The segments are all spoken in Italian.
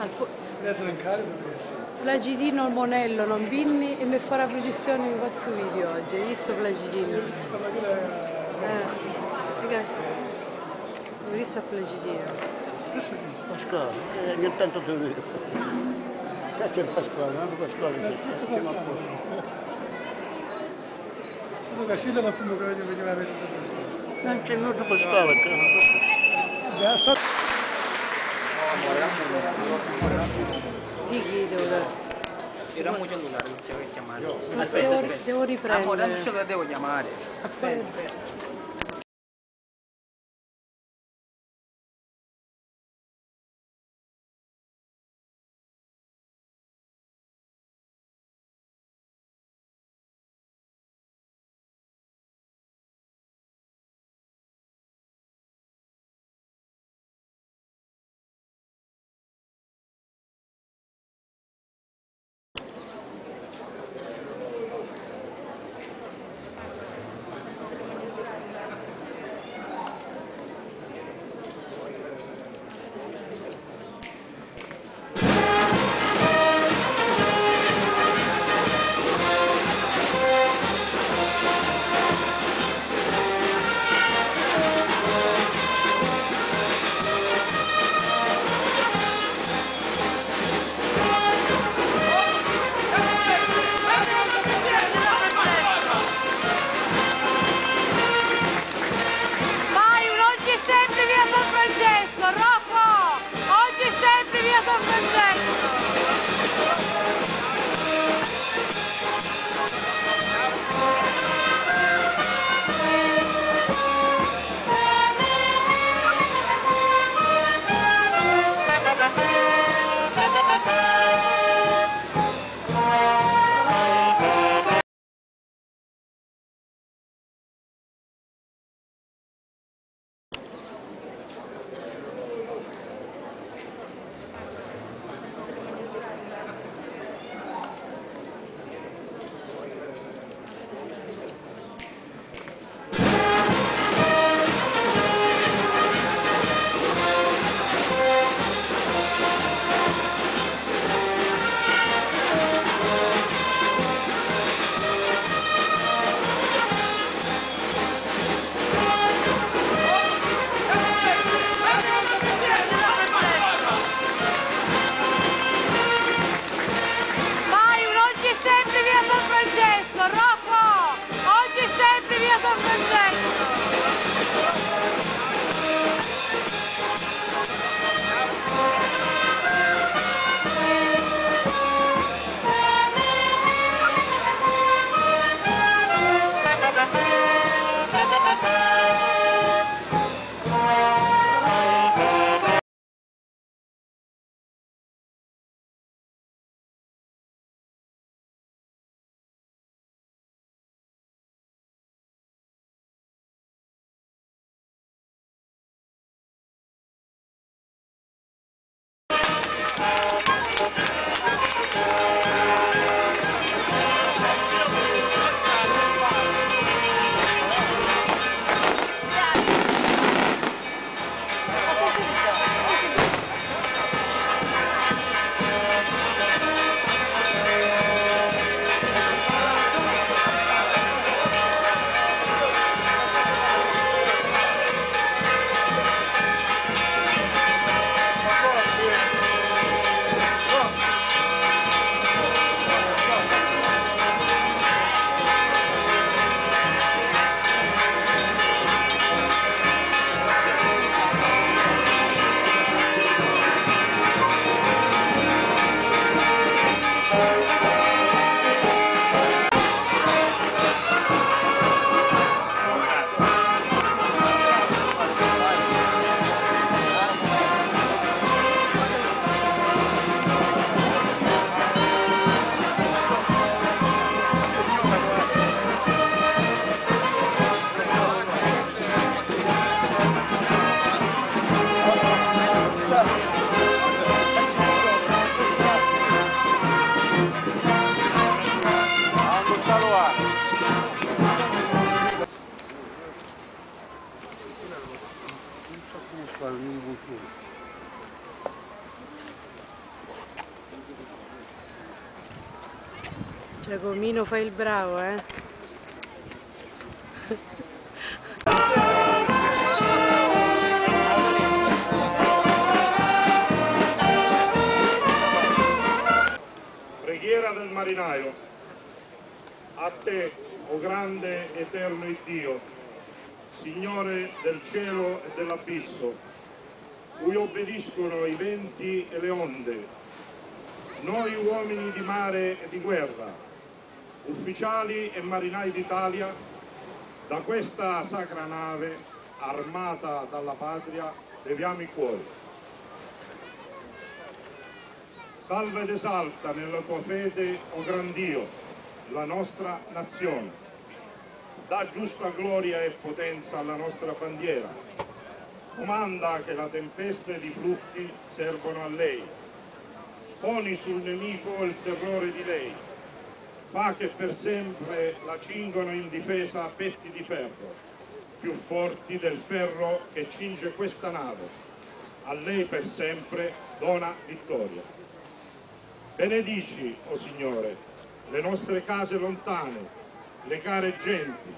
In carico deve essere. Plagidino Monello, non Binni e mi fa la processione mi faccio video oggi. Hai visto Plagidino? Stamattina Eh, raga, ho visto Plagidino. questo. Pasquale, eh, ogni tanto te lo dico. Eh, c'è Pasquale, non Pasquale chiama Solo che Scilla non fumo che a vedere tutto Anche il noto Pasquale, questo. È Di chi devo dare? Era un cellulare, chiamato. Sto- Aspetta, devo, aspetta. devo Ah, riprendere. adesso lo devo chiamare. Aspetta. Ioan! Giacomino fa il bravo, eh? Preghiera del marinaio. A te, o grande eterno Dio, Signore del cielo e dell'abisso, cui obbediscono i venti e le onde, noi uomini di mare e di guerra, ufficiali e marinai d'Italia, da questa sacra nave, armata dalla patria, leviamo i cuori. Salva ed esalta nella tua fede, o gran Dio, la nostra nazione. Dà giusta gloria e potenza alla nostra bandiera. Comanda che la tempesta ed i flutti servono a lei. Poni sul nemico il terrore di lei. Fa che per sempre la cingono in difesa petti di ferro, più forti del ferro che cinge questa nave. A lei per sempre dona vittoria. Benedici, o oh Signore, le nostre case lontane, le care genti.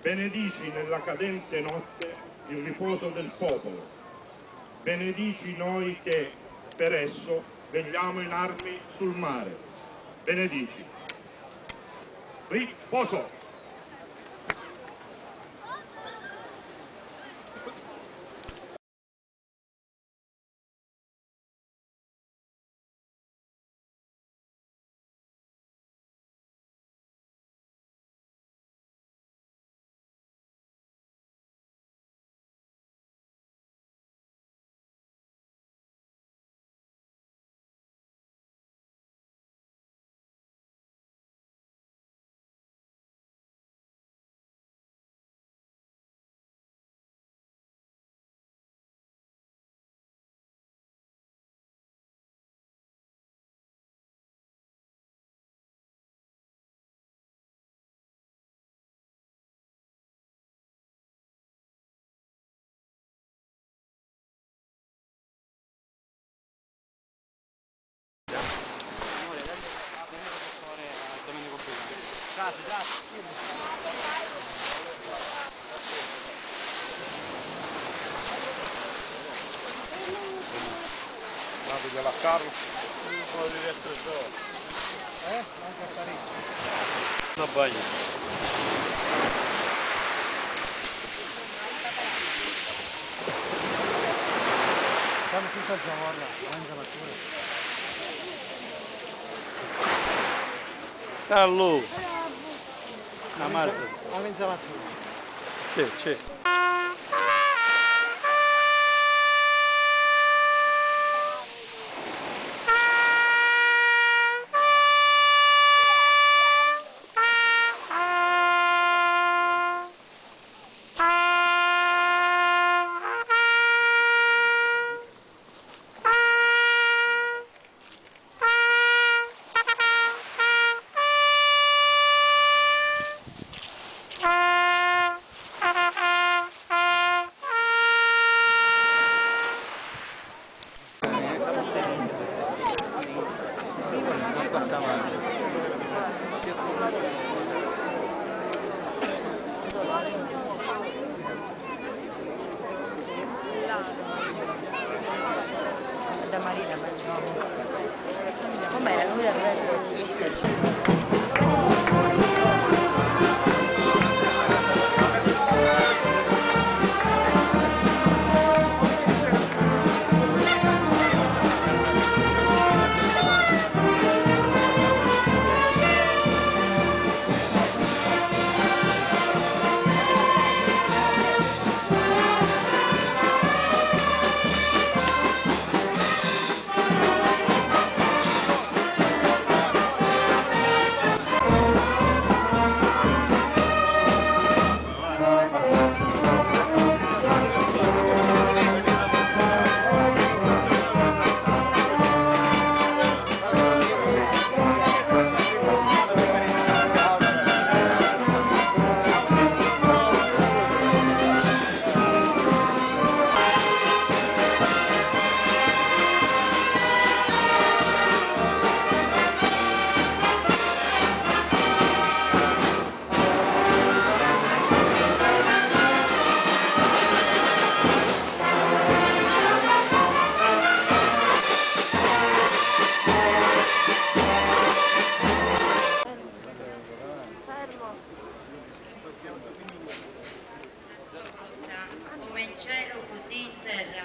Benedici nella cadente notte il riposo del popolo. Benedici noi che per esso vegliamo in armi sul mare. Benedici. Riposo. Gato, gato. Navi della Carlo. Un po' di retro solo. Eh? Anche a Parigi. Una bagna. Там писать заварно, манза на куре. Алло. Am altă. Am înțeles. Ce? Ce? come in cielo così in terra.